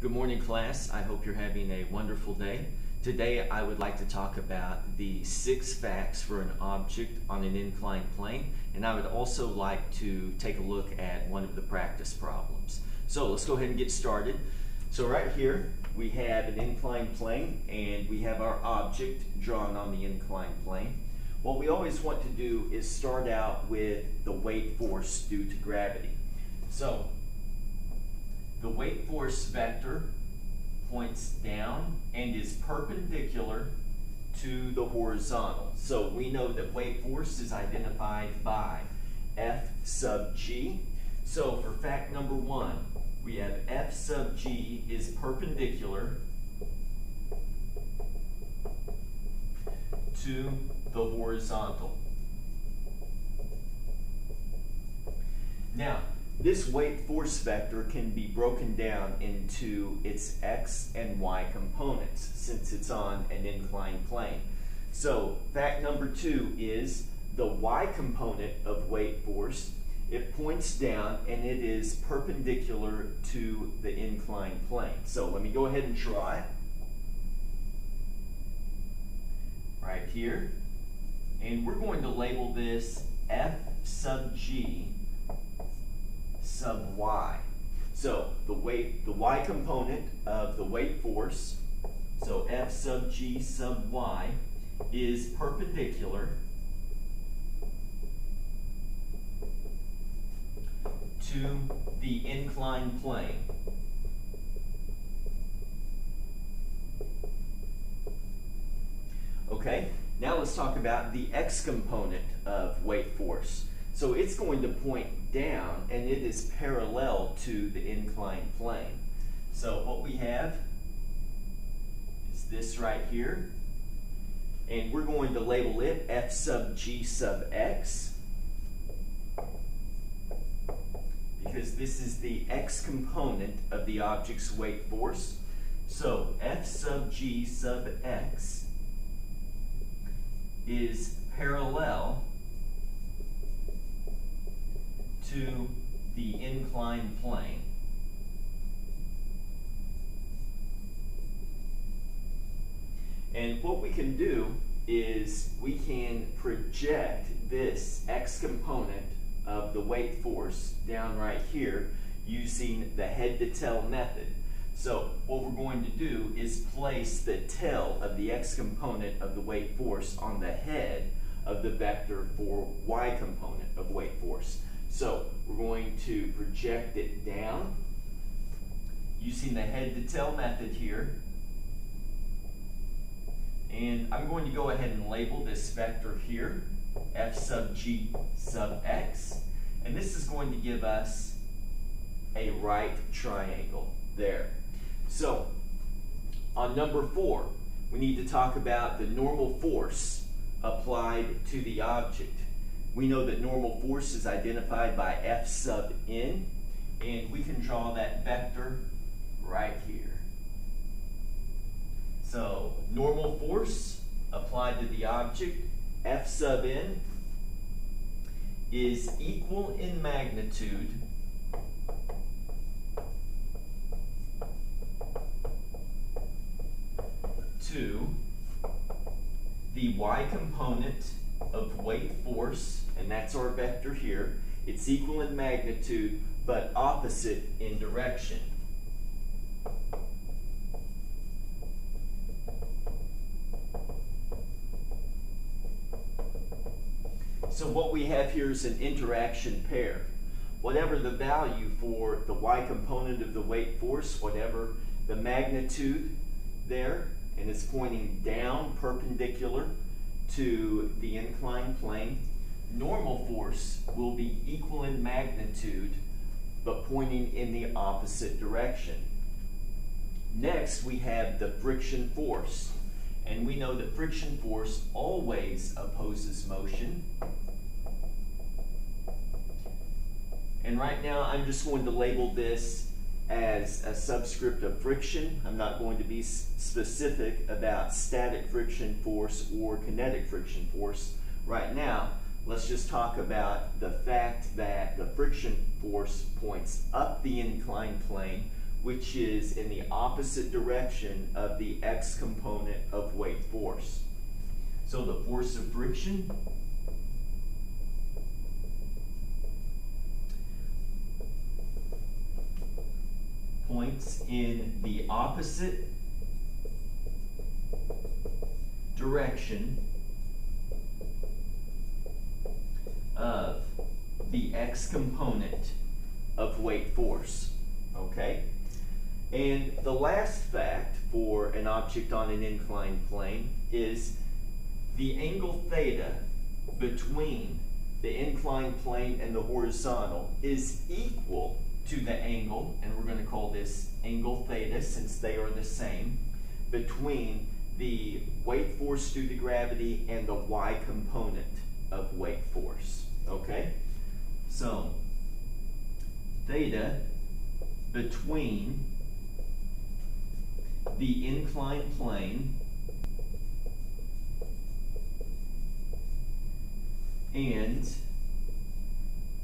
Good morning, class. I hope you're having a wonderful day. Today, I would like to talk about the six facts for an object on an inclined plane, and I would also like to take a look at one of the practice problems. So let's go ahead and get started. So right here, we have an inclined plane, and we have our object drawn on the inclined plane. What we always want to do is start out with the weight force due to gravity. So the weight force vector points down and is perpendicular to the horizontal. So we know that weight force is identified by F sub g. So for fact number one, we have F sub g is perpendicular to the horizontal. Now, this weight force vector can be broken down into its x and y components since it's on an inclined plane. So fact number two is the y component of weight force, it points down and it is perpendicular to the inclined plane. So let me go ahead and try. Right here. And we're going to label this F sub g sub y. So the weight, the y component of the weight force, so F sub g sub y, is perpendicular to the inclined plane. Okay, now let's talk about the x component of weight force. So it's going to point down and it is parallel to the inclined plane. So what we have is this right here. And we're going to label it F sub G sub X. Because this is the X component of the object's weight force. So F sub G sub X is parallel to the inclined plane. And what we can do is we can project this x component of the weight force down right here using the head to tail method. So what we're going to do is place the tail of the x component of the weight force on the head of the vector for y component of weight force. So we're going to project it down using the head to tail method here. And I'm going to go ahead and label this vector here, f sub g sub x. And this is going to give us a right triangle there. So on number four, we need to talk about the normal force applied to the object. We know that normal force is identified by F sub n, and we can draw that vector right here. So normal force applied to the object, F sub n, is equal in magnitude to the y component of weight force, and that's our vector here. It's equal in magnitude, but opposite in direction. So what we have here is an interaction pair. Whatever the value for the y component of the weight force, whatever the magnitude there, and it's pointing down perpendicular to the inclined plane, normal force will be equal in magnitude but pointing in the opposite direction. Next, we have the friction force. And we know that friction force always opposes motion. And right now, I'm just going to label this as a subscript of friction. I'm not going to be specific about static friction force or kinetic friction force right now. Let's just talk about the fact that the friction force points up the inclined plane which is in the opposite direction of the x component of weight force. So the force of friction points in the opposite direction of the x component of weight force. Okay? And the last fact for an object on an inclined plane is the angle theta between the inclined plane and the horizontal is equal to the angle, and we're going to call this angle theta since they are the same, between the weight force due to gravity and the y component of weight force. Okay? So, theta between the inclined plane and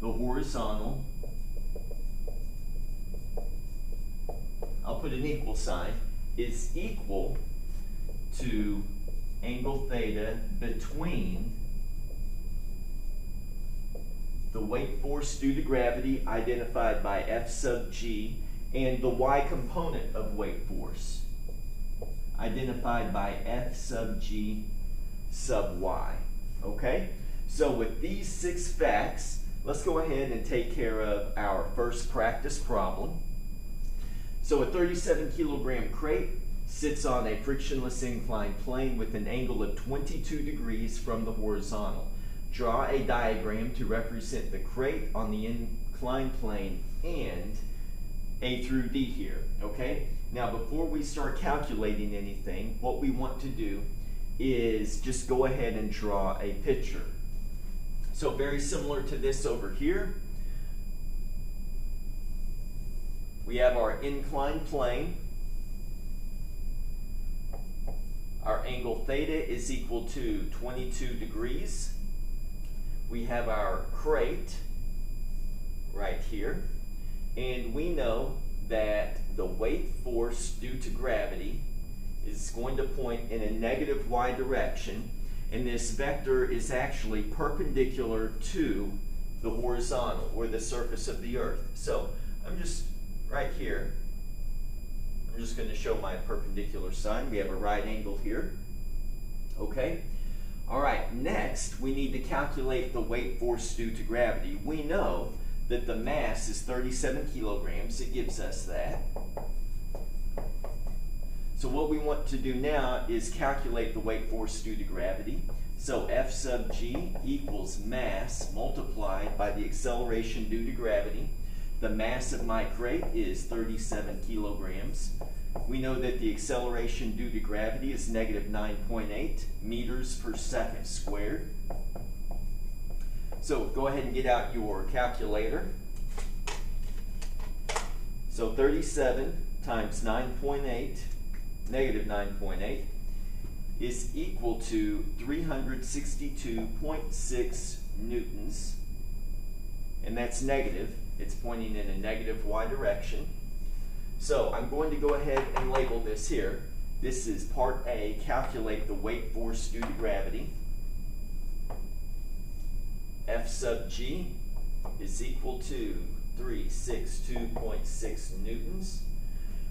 the horizontal I'll put an equal sign is equal to angle theta between the weight force due to gravity identified by F sub g and the y component of weight force identified by F sub g sub y. Okay? So with these six facts, let's go ahead and take care of our first practice problem. So a 37 kilogram crate sits on a frictionless inclined plane with an angle of 22 degrees from the horizontal. Draw a diagram to represent the crate on the inclined plane and A through D here, okay? Now before we start calculating anything, what we want to do is just go ahead and draw a picture. So very similar to this over here. We have our inclined plane. Our angle theta is equal to 22 degrees. We have our crate right here. And we know that the weight force due to gravity is going to point in a negative y direction and this vector is actually perpendicular to the horizontal or the surface of the earth. So I'm just right here. I'm just going to show my perpendicular sign. We have a right angle here. Okay? All right, next we need to calculate the weight force due to gravity. We know that the mass is 37 kilograms. It gives us that. So what we want to do now is calculate the weight force due to gravity. So F sub g equals mass multiplied by the acceleration due to gravity. The mass of my crate is 37 kilograms. We know that the acceleration due to gravity is negative 9.8 meters per second squared. So go ahead and get out your calculator. So 37 times 9.8, negative 9.8, is equal to 362.6 newtons. And that's negative. It's pointing in a negative y direction. So I'm going to go ahead and label this here. This is part A, calculate the weight force due to gravity. F sub g is equal to 362.6 newtons.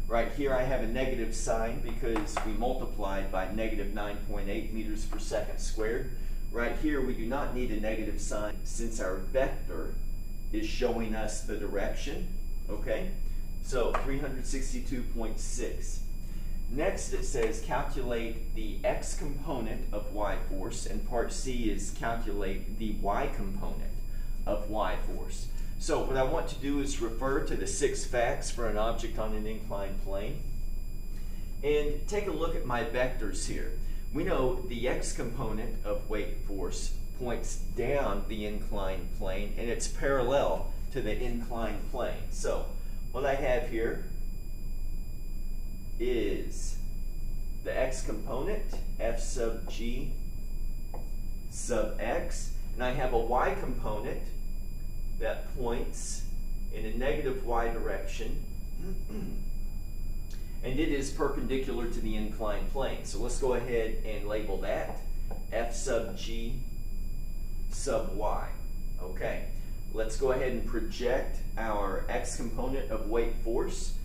Right here I have a negative sign because we multiplied by negative 9.8 meters per second squared. Right here we do not need a negative sign since our vector is showing us the direction. Okay, so 362.6. Next it says calculate the x component of weight force, and part C is calculate the y component of weight force. So what I want to do is refer to the six facts for an object on an inclined plane. And take a look at my vectors here. We know the x component of weight force points down the inclined plane and it's parallel to the inclined plane. So what I have here is the x component, f sub g sub x, and I have a y component that points in a negative y direction and it is perpendicular to the inclined plane. So let's go ahead and label that F sub G sub Y. Okay, let's go ahead and project our x component of weight force,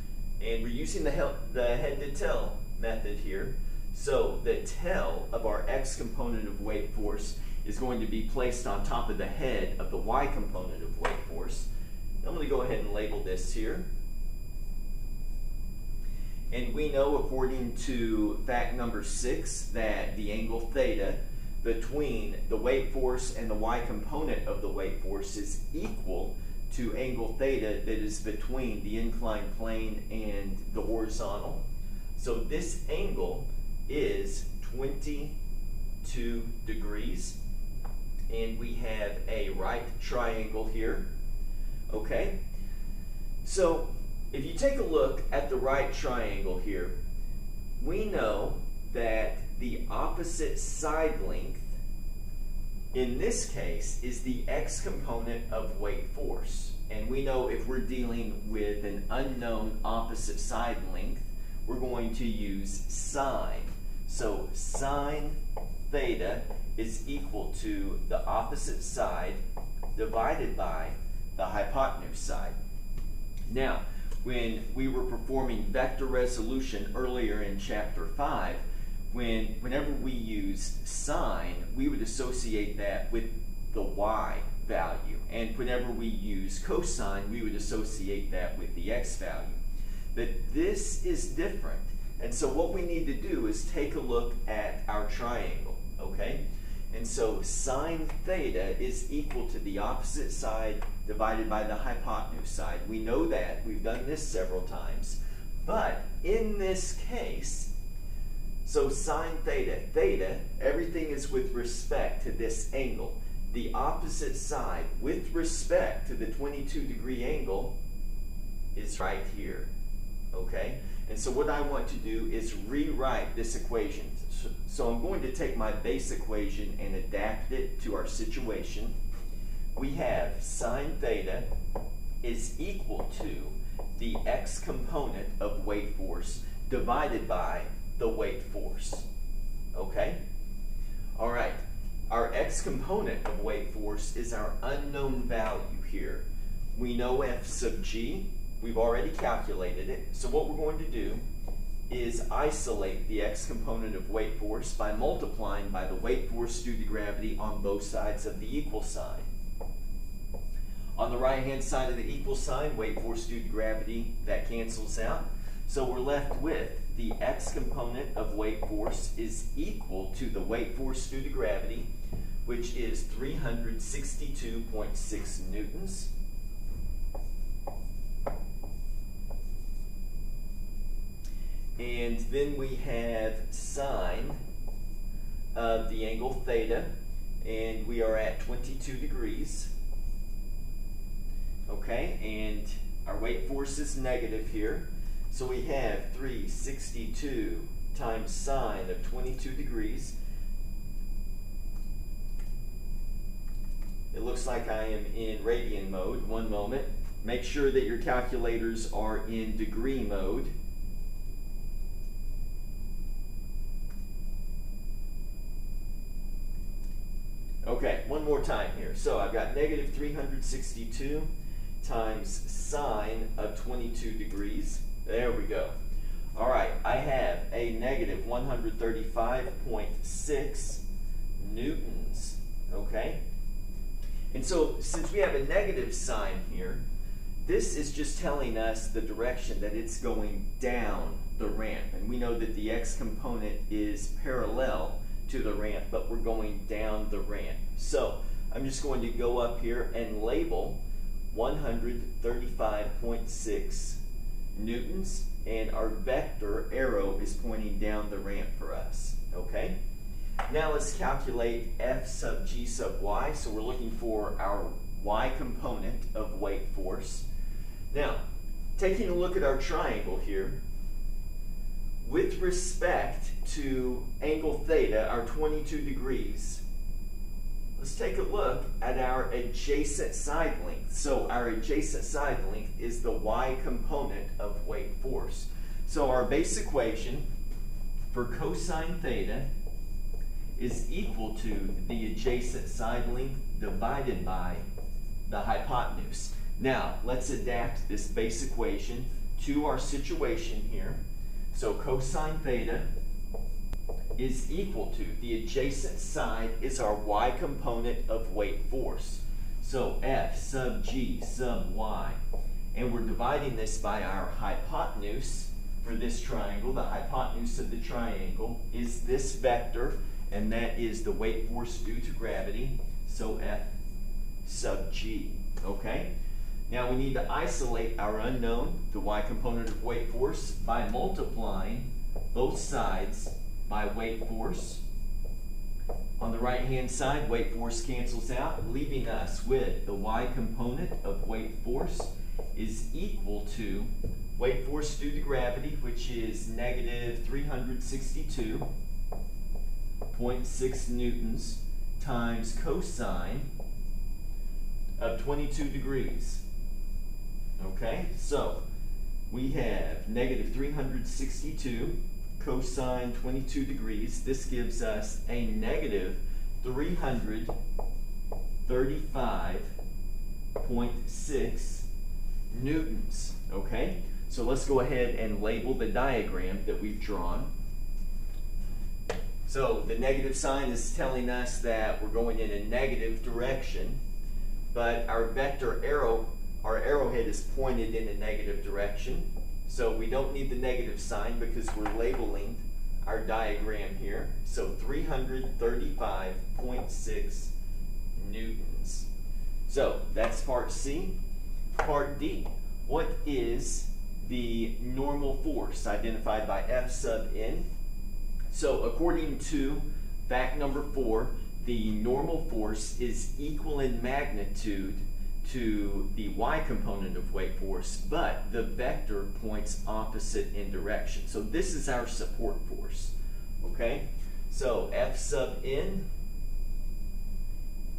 and we're using the, the head to tail method here. So the tail of our x component of weight force is going to be placed on top of the head of the y component of weight force. I'm going to go ahead and label this here. And we know according to fact number six that the angle theta between the weight force and the y component of the weight force is equal to angle theta that is between the inclined plane and the horizontal. So this angle is 22 degrees and we have a right triangle here. Okay? So if you take a look at the right triangle here, we know that the opposite side length in this case is the x component of weight force. And we know if we're dealing with an unknown opposite side length, we're going to use sine. So sine theta is equal to the opposite side divided by the hypotenuse side. Now, when we were performing vector resolution earlier in chapter 5, when whenever we use sine, we would associate that with the y value. And whenever we use cosine, we would associate that with the x value. But this is different. And so what we need to do is take a look at our triangle, okay? And so sine theta is equal to the opposite side divided by the hypotenuse side. We know that. We've done this several times. But in this case, so sine theta, theta, everything is with respect to this angle. The opposite side with respect to the 22 degree angle is right here. Okay? And so what I want to do is rewrite this equation. So, I'm going to take my base equation and adapt it to our situation. We have sine theta is equal to the x component of weight force divided by the weight force. Okay? All right. Our x component of weight force is our unknown value here. We know f sub g. We've already calculated it. So what we're going to do is isolate the x component of weight force by multiplying by the weight force due to gravity on both sides of the equal sign. On the right hand side of the equal sign, weight force due to gravity, that cancels out. So we're left with the x component of weight force is equal to the weight force due to gravity, which is 362.6 newtons. And then we have sine of the angle theta, and we are at 22 degrees. Okay, and our weight force is negative here. So we have 362 times sine of 22 degrees. It looks like I am in radian mode. One moment. Make sure that your calculators are in degree mode. Okay, one more time here. So I've got negative 362 times sine of 22 degrees. There we go. All right, I have a negative 135.6 newtons, okay? And so since we have a negative sign here, this is just telling us the direction that it's going down the ramp. And we know that the x component is parallel to the ramp, but we're going down the ramp. So I'm just going to go up here and label 135.6 newtons, and our vector arrow is pointing down the ramp for us, okay? Now let's calculate F sub G sub Y. So we're looking for our Y component of weight force. Now, taking a look at our triangle here, with respect to angle theta, our 22 degrees, let's take a look at our adjacent side length. So our adjacent side length is the y component of weight force. So our base equation for cosine theta is equal to the adjacent side length divided by the hypotenuse. Now, let's adapt this base equation to our situation here. So cosine theta is equal to, the adjacent side is our y component of weight force. So F sub g sub y. And we're dividing this by our hypotenuse for this triangle. The hypotenuse of the triangle is this vector, and that is the weight force due to gravity. So F sub g, okay? Now we need to isolate our unknown, the y component of weight force, by multiplying both sides by weight force. On the right hand side, weight force cancels out, leaving us with the y component of weight force is equal to weight force due to gravity, which is negative 362.6 newtons times cosine of 22 degrees. Okay, so we have negative 362 cosine 22 degrees. This gives us a negative 335.6 newtons. Okay, so let's go ahead and label the diagram that we've drawn. So the negative sign is telling us that we're going in a negative direction, but our vector arrow our arrowhead is pointed in a negative direction. So we don't need the negative sign because we're labeling our diagram here. So 335.6 newtons. So that's part C. Part D, what is the normal force identified by F sub n? So according to fact number four, the normal force is equal in magnitude to the y component of weight force, but the vector points opposite in direction. So this is our support force, okay? So F sub n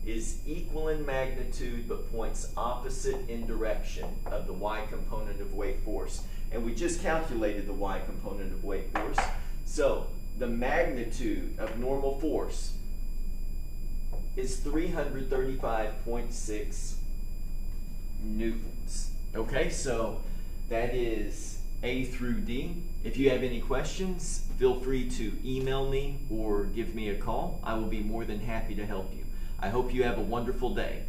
is equal in magnitude but points opposite in direction of the y component of weight force. And we just calculated the y component of weight force. So the magnitude of normal force is 335.6 newtons. Okay, so that is A through D. If you have any questions, feel free to email me or give me a call. I will be more than happy to help you. I hope you have a wonderful day.